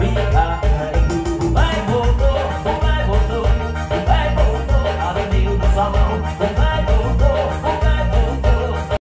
we are.